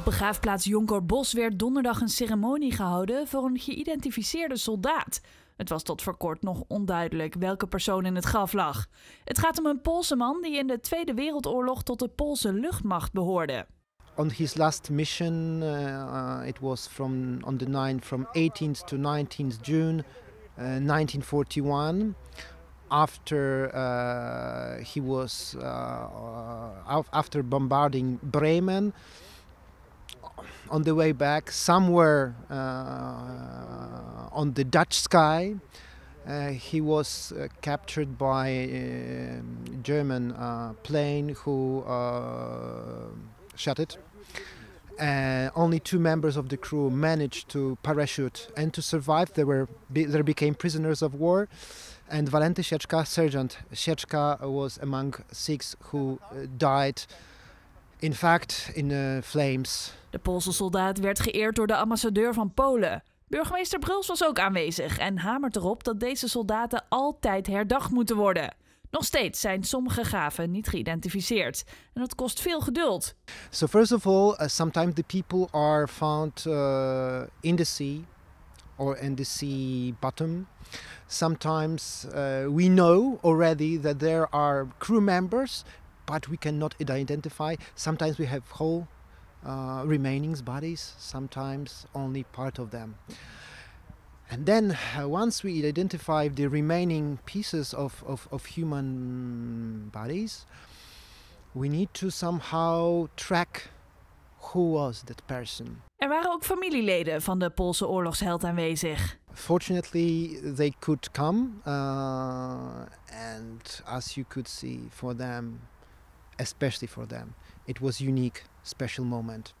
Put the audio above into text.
Op begraafplaats Jonkerbos werd donderdag een ceremonie gehouden voor een geïdentificeerde soldaat. Het was tot voor kort nog onduidelijk welke persoon in het graf lag. Het gaat om een Poolse man die in de Tweede Wereldoorlog tot de Poolse luchtmacht behoorde. On his last mission, uh, it was from on the 9th from 18th to 19th June uh, 1941. After uh, he was uh, after bombarding Bremen, on the way back, somewhere uh, on the Dutch sky, uh, he was uh, captured by a German plane who shot it. Uh, only two members of the crew managed to parachute and to survive. They were be, they became prisoners of war, and Walenty Sieczka, Sergeant Sieczka, was among six who uh, died. In fact, in uh, flames. De Poolse soldaat werd geëerd door de ambassadeur van Polen. Burgemeester Bruls was ook aanwezig en hamert erop dat deze soldaten altijd herdacht moeten worden. Nog steeds zijn sommige graven niet geïdentificeerd en dat kost veel geduld. So first of all, uh, sometimes the people are found uh, in the sea or in the sea bottom. Sometimes uh, we know already that there are crew members, but we cannot identify. Sometimes we have whole uh, remaining bodies, sometimes only part of them. And then uh, once we identify the remaining pieces of, of, of human bodies, we need to somehow track who was that person. Er waren ook familieleden van de Poolse oorlogsheld aanwezig. Fortunately, they could come, uh, and as you could see, for them, especially for them. It was unique, special moment.